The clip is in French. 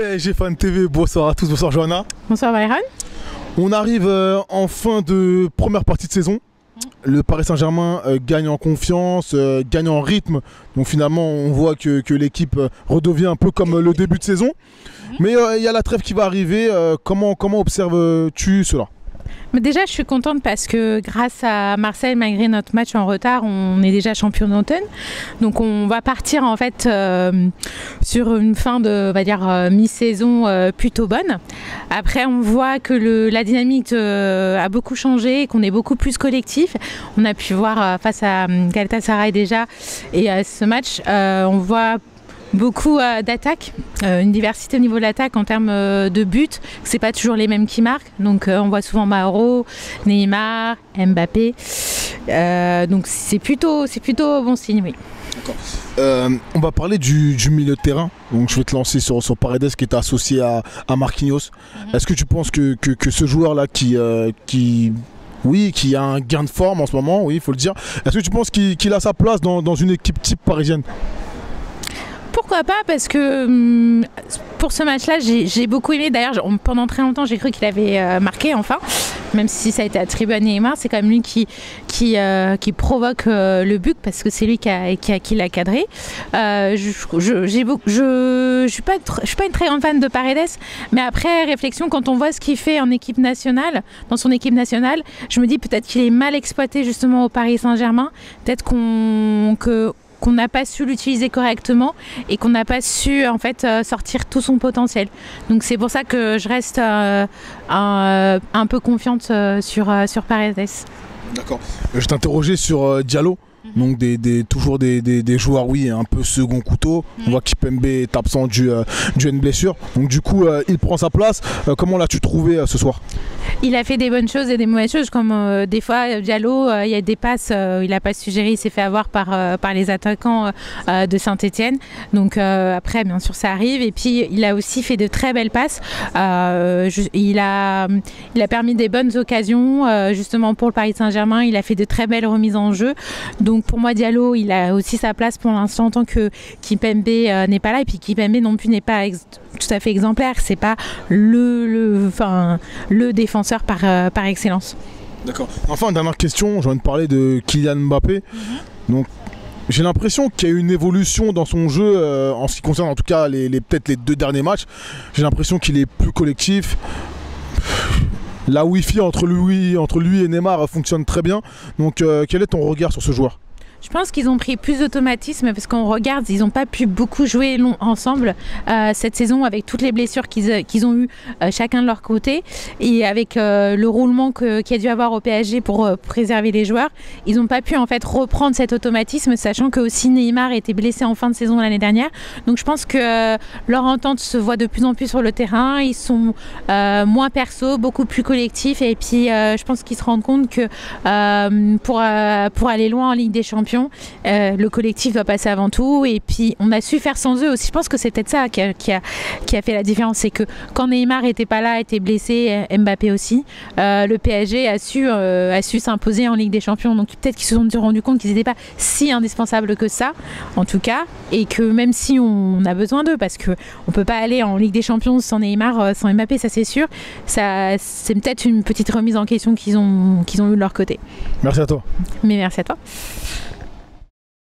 PSG Fan TV, bonsoir à tous, bonsoir Johanna. Bonsoir Byron. On arrive euh, en fin de première partie de saison. Le Paris Saint-Germain euh, gagne en confiance, euh, gagne en rythme. Donc finalement, on voit que, que l'équipe redevient un peu comme le début de saison. Mais euh, il y a la trêve qui va arriver. Comment, comment observes-tu cela? Mais déjà, je suis contente parce que grâce à Marseille, malgré notre match en retard, on est déjà champion d'automne. Donc on va partir en fait euh, sur une fin de, va dire, euh, mi-saison euh, plutôt bonne. Après, on voit que la dynamique a beaucoup changé, qu'on est beaucoup plus collectif. On a pu voir face à Galatasaray déjà et à ce match, on voit beaucoup euh, d'attaques, euh, une diversité au niveau de l'attaque en termes euh, de buts. C'est pas toujours les mêmes qui marquent. Donc on voit souvent Mauro, Neymar, Mbappé. Donc c'est plutôt, c'est plutôt bon signe, oui. Euh, On va parler du, du milieu de terrain. Donc je vais te lancer sur, sur Paredes qui est associé à, à Marquinhos. Est-ce que tu penses que, que, que ce joueur-là qui, euh, qui oui, qui a un gain de forme en ce moment, oui, il faut le dire. Est-ce que tu penses qu'il qu'il a sa place dans, dans une équipe type parisienne? Pourquoi pas Parce que hum, pour ce match-là, j'ai beaucoup aimé. D'ailleurs, pendant très longtemps, j'ai cru qu'il avait euh, marqué enfin, même si ça a été attribué à Neymar. C'est quand même lui qui, euh, provoque euh, le but parce que c'est lui qui, a, qui, l'a cadré. Je, je, suis pas, je suis pas une très grande fan de Paredes, mais après réflexion, quand on voit ce qu'il fait en équipe nationale, dans son équipe nationale, je me dis peut-être qu'il est mal exploité justement au Paris Saint-Germain. Peut-être qu'on qu'on n'a pas su l'utiliser correctement et qu'on n'a pas su en fait euh, sortir tout son potentiel. Donc c'est pour ça que je reste euh, un, un peu confiante euh, sur, euh, sur Paredes. D'accord. Je t'interrogeais sur euh, Diallo. Donc des, des- toujours des, des- joueurs, oui, un peu second couteau. On voit qu'Ipembe est absent dû, euh, à une blessure. Donc du coup, euh, il prend sa place. Euh, comment l'as-tu trouvé euh, ce soir? Il a fait des bonnes choses et des mauvaises choses, comme euh, des fois euh, Diallo, euh, il y a des passes, euh, il n'a pas su gérer, il s'est fait avoir par, par les attaquants de Saint-Etienne. Donc après, bien sûr, ça arrive. Et puis, il a aussi fait de très belles passes. Il, a, il a permis des bonnes occasions, justement pour le Paris Saint-Germain. Il a fait de très belles remises en jeu. Donc pour moi, Diallo, il a aussi sa place pour l'instant en tant que Kipembe n'est pas là. Et puis Kipembe non plus n'est pas tout à fait exemplaire. C'est pas le, le, le défenseur par, euh, par excellence. D'accord. Enfin, dernière question, je viens de parler de Kylian Mbappé. Donc, j'ai l'impression qu'il y a eu une évolution dans son jeu euh, en ce qui concerne en tout cas les, les- peut-être les deux derniers matchs. J'ai l'impression qu'il est plus collectif. La Wi-Fi entre lui, entre lui et Neymar fonctionne très bien. Donc, euh, quel est ton regard sur ce joueur? Je pense qu'ils ont pris plus d'automatisme parce qu'on regarde, ils n'ont pas pu beaucoup jouer ensemble euh, cette saison avec toutes les blessures qu'ils qu'ils ont eues euh, chacun de leur côté et avec euh, le roulement qu'il y a dû avoir au PSG pour euh, préserver les joueurs. Ils n'ont pas pu en fait reprendre cet automatisme, sachant que aussi Neymar était blessé en fin de saison l'année dernière. Donc je pense que euh, leur entente se voit de plus en plus sur le terrain. Ils sont euh, moins perso, beaucoup plus collectifs et puis euh, je pense qu'ils se rendent compte que euh, euh, pour aller loin en Ligue des Champions, euh, le collectif doit passer avant tout. Et puis, on a su faire sans eux aussi. Je pense que c'est peut-être ça qui a, qui, a, qui a fait la différence. C'est que quand Neymar était pas là, était blessé, euh, Mbappé aussi, euh, le PSG a su, euh, a su s'imposer en Ligue des Champions. Donc, peut-être qu'ils se sont rendus compte qu'ils n'étaient pas si indispensables que ça, en tout cas. Et que même si on a besoin d'eux, parce qu'on ne peut pas aller en Ligue des Champions sans Neymar, sans Mbappé, ça c'est sûr, ça, c'est peut-être une petite remise en question qu'ils ont, qu'ils ont eu de leur côté. Merci à toi. Mais merci à toi.